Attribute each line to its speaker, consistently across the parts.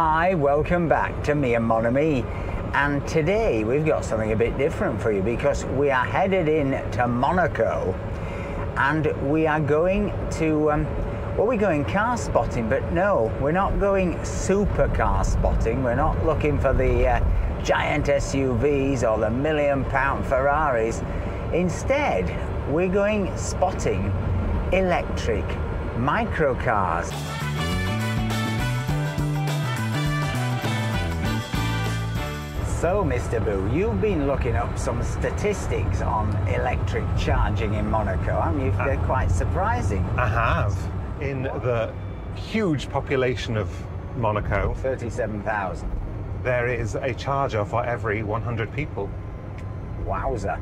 Speaker 1: Hi, welcome back to Me and Mon Ami. And today we've got something a bit different for you because we are headed in to Monaco and we are going to, um, well, we're going car spotting, but no, we're not going super car spotting. We're not looking for the uh, giant SUVs or the million pound Ferraris. Instead, we're going spotting electric microcars. So, Mr. Boo, you've been looking up some statistics on electric charging in Monaco, haven't you? They're quite surprising.
Speaker 2: I have. In the huge population of Monaco,
Speaker 1: 37,000.
Speaker 2: there is a charger for every 100 people.
Speaker 1: Wowza.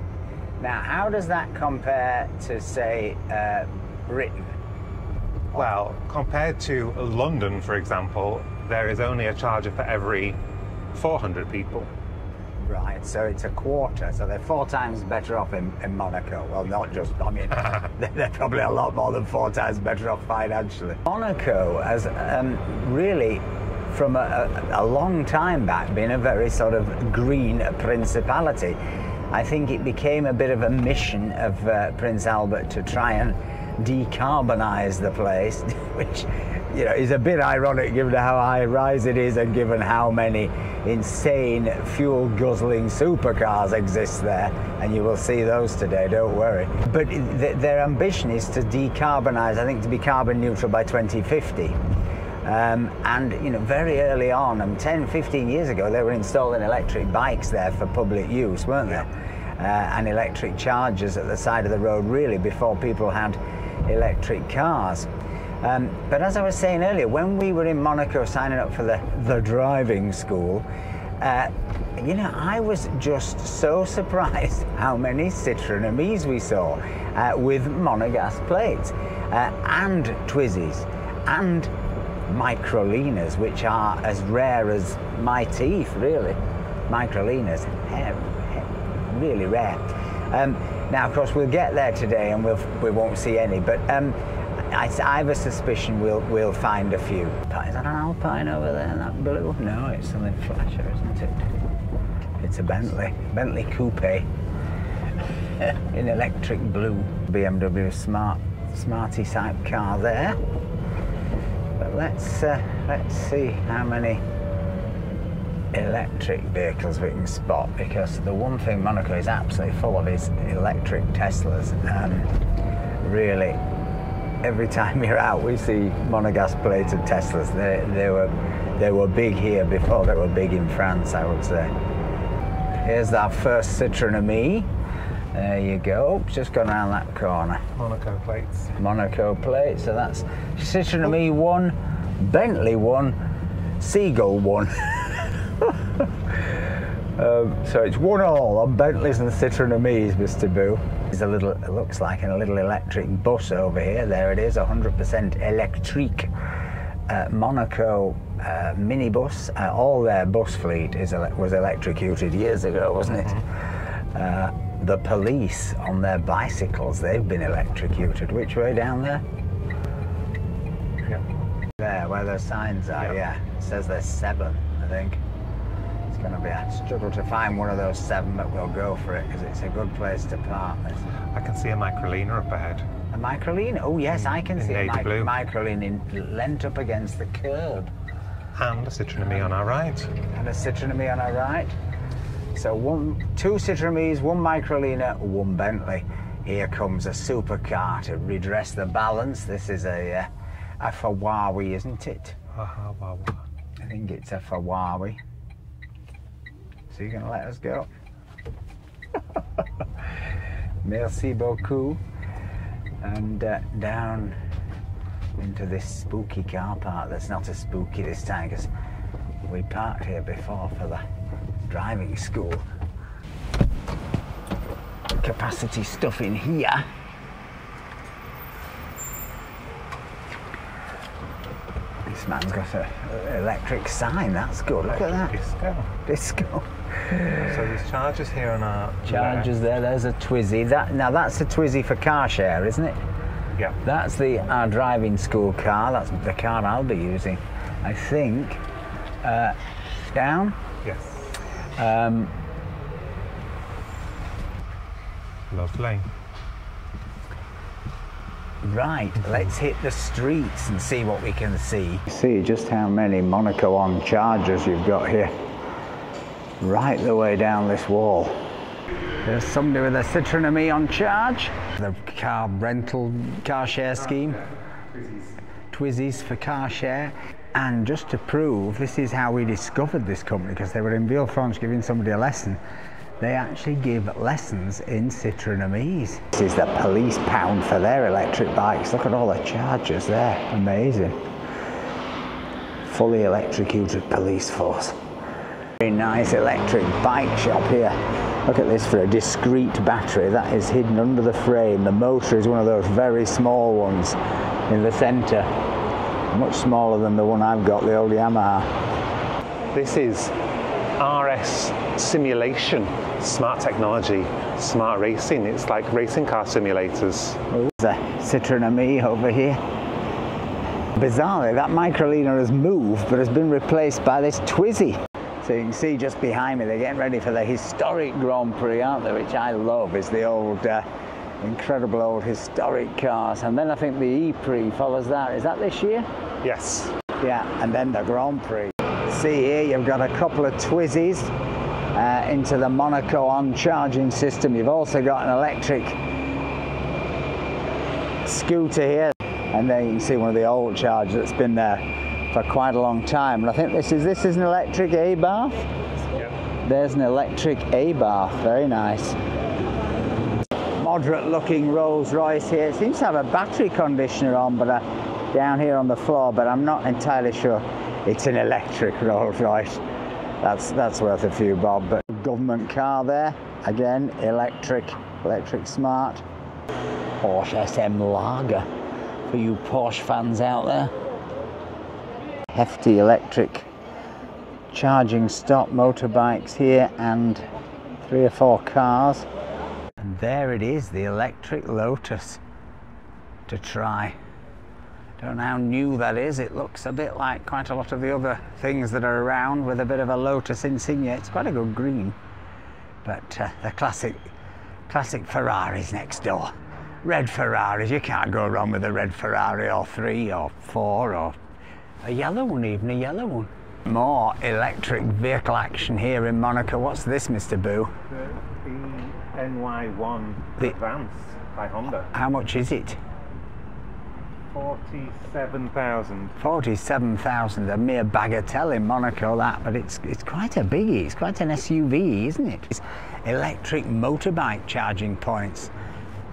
Speaker 1: Now, how does that compare to, say, uh, Britain?
Speaker 2: Well, compared to London, for example, there is only a charger for every 400 people.
Speaker 1: Right, so it's a quarter, so they're four times better off in, in Monaco. Well, not just, I mean, they're, probably a lot more than four times better off financially. Monaco has um, really, from a, a, a long time back, been a very sort of green principality. I think it became a bit of a mission of uh, Prince Albert to try and decarbonize the place, which you know is a bit ironic given how high rise it is and given how many insane fuel guzzling supercars exist there. And you will see those today, don't worry. But th- their ambition is to decarbonize, I think to be carbon neutral by 2050. Um, and you know, very early on, um, 10, 15 years ago, they were installing electric bikes there for public use, weren't they? Uh, and electric chargers at the side of the road, really, before people had electric cars. Um, but as I was saying earlier, when we were in Monaco signing up for the, the driving school, uh, you know, I was just so surprised how many Citroen Amis we saw uh, with Monegasque plates uh, and Twizzies and microlinas, which are as rare as my teeth, really. Microlinas, really rare. Um, now, of course, we'll get there today and we'll, we won't see any, but um, I, I, have a suspicion we'll, we'll find a few. Is that an Alpine over there, that blue? No, it's something flasher, isn't it? It's a Bentley, Bentley Coupe in electric blue. BMW Smart, Smarty type car there. But let's, uh, let's see how many electric vehicles we can spot because the one thing Monaco is absolutely full of is electric Teslas. And really every time you're out we see Monegasque plated Teslas. They, they were they were big here before. They were big in France I would say. Here's our first Citroen Ami there you go. Oh, just gone around that corner.
Speaker 2: Monaco plates.
Speaker 1: Monaco plates. So that's Citroen Ami 1 Bentley 1 Seagull 1 um, so it's one all on Bentleys and Citroen Amis, Mr. Boo. There's a little, it looks like a little electric bus over here. There it is, 100% electric uh, Monaco uh, minibus. Uh, all their bus fleet is was electrocuted years ago, wasn't it? Mm-hmm. the police on their bicycles, they've been electrocuted. Which way down there?
Speaker 2: Yeah.
Speaker 1: There, where those signs are, yeah. yeah. It says there's seven, I think going to be a struggle to find one of those seven, but we'll go for it because it's a good place to park. This.
Speaker 2: I can see a microlina up ahead.
Speaker 1: A microlina? Oh yes, I can
Speaker 2: in
Speaker 1: see a
Speaker 2: mic-
Speaker 1: microlina lent up against the curb.
Speaker 2: And a Citroen Ami on our right.
Speaker 1: And a Citroen Ami on our right. So one, two Citroen one microlina, one Bentley. Here comes a supercar to redress the balance. This is a uh, a Ferrari, isn't it?
Speaker 2: Wow, wow.
Speaker 1: I think it's a Ferrari. So you're gonna let us go? Merci beaucoup. And uh, down into this spooky car park that's not as spooky this time because we parked here before for the driving school. Capacity stuff in here. This man's got an electric sign, that's good. Look at that.
Speaker 2: Disco.
Speaker 1: Disco.
Speaker 2: So there's chargers here on our
Speaker 1: Chargers there, there's a Twizy. That now that's a Twizy for car share, isn't it?
Speaker 2: Yeah.
Speaker 1: That's the our driving school car. That's the car I'll be using. I think. uh, down.
Speaker 2: Yes.
Speaker 1: Um,
Speaker 2: Lovely.
Speaker 1: right, let's hit the streets and see what we can see. See just how many Monaco on chargers you've got here. Right the way down this wall. There's somebody with a Citroen Ami on charge. The car rental car share scheme. Twizzies for car share. And just to prove, this is how we discovered this company because they were in Villefranche giving somebody a lesson. They actually give lessons in Citroen Amis. This is the police pound for their electric bikes. Look at all the chargers there. Amazing. Fully electrocuted police force. Very nice electric bike shop here. Look at this for a discrete battery that is hidden under the frame. The motor is one of those very small ones in the centre. Much smaller than the one I've got, the old Yamaha.
Speaker 2: This is RS simulation, smart technology, smart racing. It's like racing car simulators.
Speaker 1: Oh, there's a Citroen Ami over here. Bizarrely, that Microlina has moved but has been replaced by this Twizy. So you can see just behind me, they're getting ready for the historic Grand Prix, aren't they? Which I love, is the old, uh, incredible old historic cars. And then I think the E-Prix follows that. Is that this year?
Speaker 2: Yes.
Speaker 1: Yeah, and then the Grand Prix. See here, you've got a couple of Twizzies uh, into the Monaco on charging system. You've also got an electric scooter here, and then you can see one of the old chargers that's been there for quite a long time. And I think this is this is an electric Abarth.
Speaker 2: Yep.
Speaker 1: There's an electric Abarth. very nice. Moderate looking Rolls Royce here. It seems to have a battery conditioner on, but uh, down here on the floor, but I'm not entirely sure it's an electric Rolls Royce. That's that's worth a few bob. But government car there, again, electric, electric smart. Porsche SM Lager for you Porsche fans out there. Hefty electric charging stop motorbikes here and three or four cars. And there it is, the electric Lotus Eletre. Don't know how new that is. It looks a bit like quite a lot of the other things that are around with a bit of a Lotus insignia. It's quite a good green. But uh, the classic, classic Ferraris next door. Red Ferraris, you can't go wrong with a red Ferrari or three or four or a yellow one, even a yellow one. More electric vehicle action here in Monaco. What's this, Mr. Boo?
Speaker 2: The NY1
Speaker 1: The-
Speaker 2: Advance by Honda.
Speaker 1: How much is it?
Speaker 2: 47,000.
Speaker 1: 47,000, a mere bagatelle in Monaco that, but it's, it's quite a biggie, it's quite an SUV, isn't it? It's electric motorbike charging points.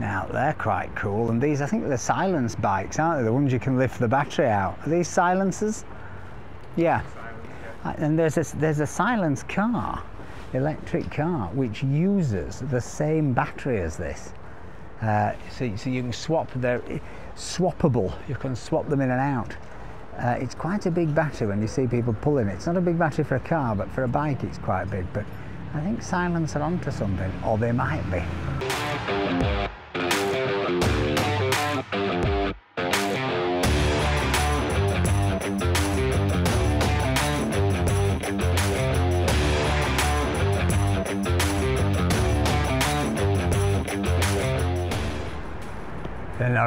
Speaker 1: Now, they're quite cool, and these, I think they're silence bikes, aren't they? The ones you can lift the battery out. Are these silencers? Yeah. And there's a, there's a silence car, electric car, which uses the same battery as this. Uh, so, so you can swap, they're swappable, you can swap them in and out. Uh, it's quite a big battery when you see people pulling it. It's not a big battery for a car, but for a bike it's quite big. But I think Silence are onto something, or they might be.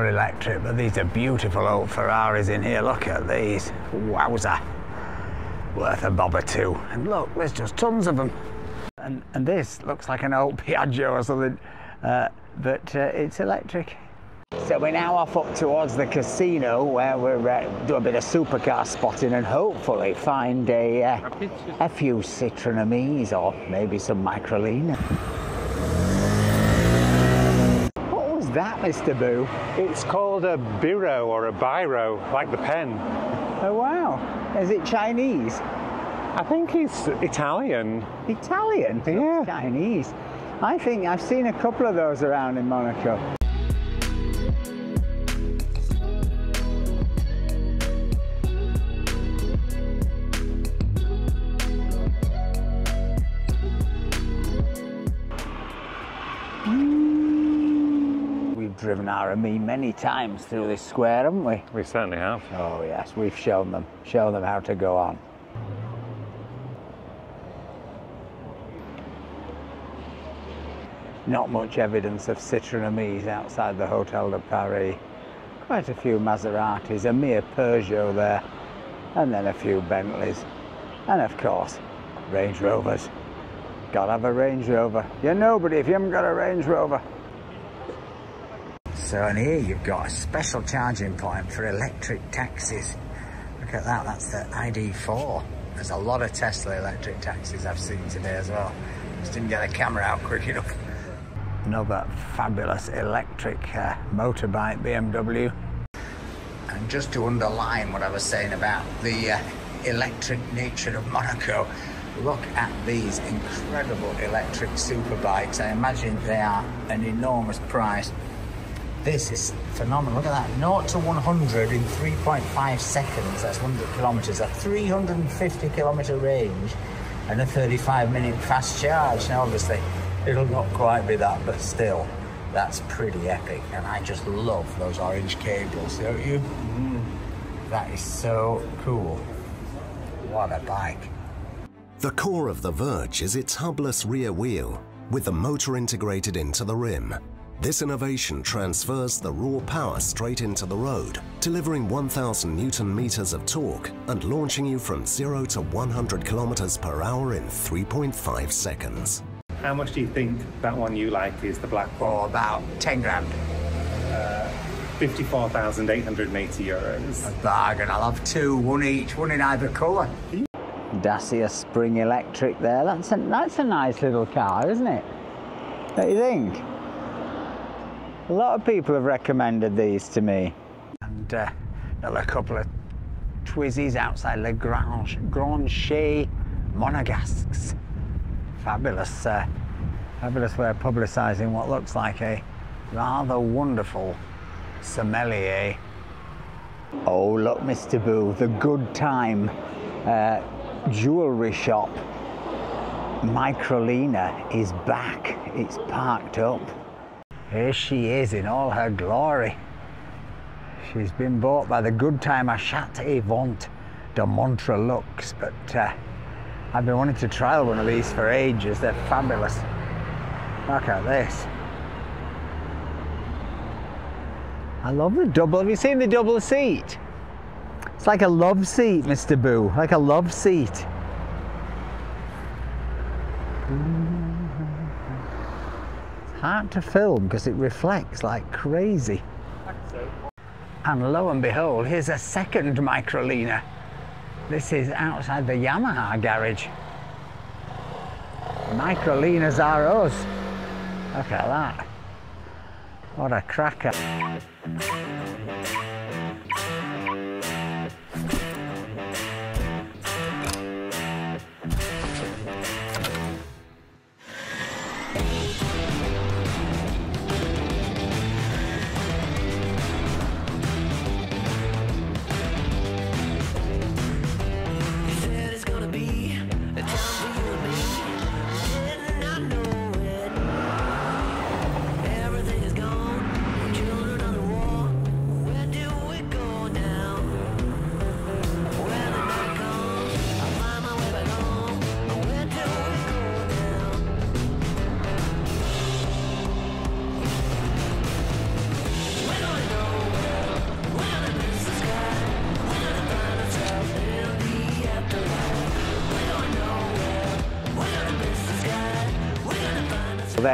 Speaker 1: They're electric, but these are beautiful old Ferraris in here. Look at these. Wowza. Worth a bob or two. And look, there's just tons of them. And, and this looks like an old Piaggio or something, uh, but uh, it's electric. So we're now off up towards the casino where we're uh, do a bit of supercar spotting and hopefully find a, uh, a few Citroen Amis or maybe some Microlina. What was that, Mr. Boo?
Speaker 2: It's called a biro or a biro, like the pen.
Speaker 1: Oh wow! Is it Chinese?
Speaker 2: I think it's Italian.
Speaker 1: Italian?
Speaker 2: Yeah.
Speaker 1: Chinese. I think I've seen a couple of those around in Monaco. Nara me many times through this square, haven't we?
Speaker 2: We certainly have.
Speaker 1: Oh yes, we've shown them, shown them how to go on. Not much evidence of Citroën outside the Hotel de Paris. Quite a few Maseratis, a mere Peugeot there, and then a few Bentleys, and of course, Range Rovers. Gotta have a Range Rover. You're nobody if you haven't got a Range Rover. So in here you've got a special charging point for electric taxis. Look at that, that's the ID4. There's a lot of Tesla electric taxis I've seen today as well. Just didn't get the camera out quick enough. Another fabulous electric uh, motorbike BMW. And just to underline what I was saying about the uh, electric nature of Monaco, look at these incredible electric superbikes. I imagine they are an enormous price. This is phenomenal. Look at that. 0 to 100 in 3.5 seconds. That's 100 kilometers. A 350 kilometer range and a 35 minute fast charge. Now, obviously, it'll not quite be that, but still, that's pretty epic. And I just love those orange cables, don't you? Mm. That is so cool. What a bike.
Speaker 3: The core of the Verge is its hubless rear wheel, with the motor integrated into the rim. This innovation transfers the raw power straight into the road, delivering 1000 newton meters of torque and launching you from 0 to 100 kilometers per hour in 3.5 seconds.
Speaker 2: How much do you think that one you like is the black one?
Speaker 1: For about 10 grand.
Speaker 2: Uh, 54,880 euros.
Speaker 1: A bargain. I'll have two, one each, one in either colour. Dacia Spring Electric there. That's a, that's a nice little car, isn't it? Don't you think? A lot of people have recommended these to me. And uh, another couple of Twizzies outside Le Grange, Grancher Monegasques. Fabulous, uh, fabulous way of publicising what looks like a rather wonderful sommelier. Oh, look, Mr. Boo, the good time uh, jewellery shop. Microlina is back. It's parked up. Here she is in all her glory. She's been bought by the good time Achat Vente de Montrelux, but uh, I've been wanting to trial one of these for ages. They're fabulous. Look at this. I love the double. Have you seen the double seat? It's like a love seat, Mr. Boo, like a love seat. Hard to film because it reflects like crazy. And lo and behold, here's a second Microlina. This is outside the Yamaha garage. Microlinas are us. Look at that. What a cracker.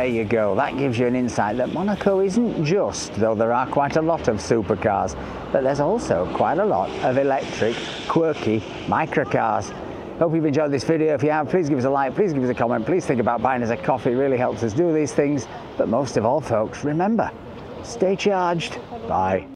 Speaker 1: There you go. That gives you an insight that Monaco isn't just, though there are quite a lot of supercars, but there's also quite a lot of electric, quirky microcars. Hope you've enjoyed this video. If you have, please give us a like, please give us a comment, please think about buying us a coffee. It really helps us do these things. But most of all, folks, remember, stay charged. Bye.